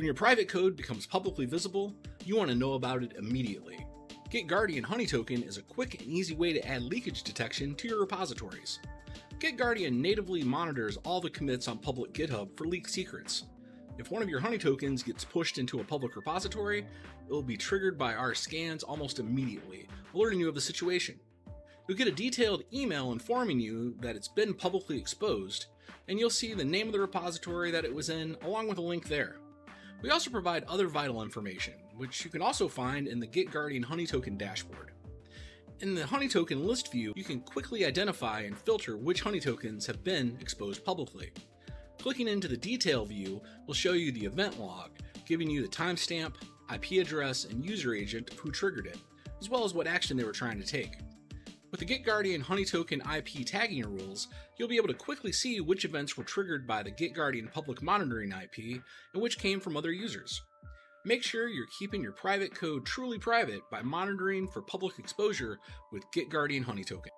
When your private code becomes publicly visible, you want to know about it immediately. GitGuardian Honey Token is a quick and easy way to add leakage detection to your repositories. GitGuardian natively monitors all the commits on public GitHub for leaked secrets. If one of your Honey tokens gets pushed into a public repository, it will be triggered by our scans almost immediately, alerting you of the situation. You'll get a detailed email informing you that it's been publicly exposed, and you'll see the name of the repository that it was in, along with a link there. We also provide other vital information, which you can also find in the GitGuardian Honey Token dashboard. In the Honey Token list view, you can quickly identify and filter which Honey tokens have been exposed publicly. Clicking into the detail view will show you the event log, giving you the timestamp, IP address, and user agent who triggered it, as well as what action they were trying to take. With the GitGuardian Honey Token IP tagging rules, you'll be able to quickly see which events were triggered by the GitGuardian public monitoring IP and which came from other users. Make sure you're keeping your private code truly private by monitoring for public exposure with GitGuardian Honey Token.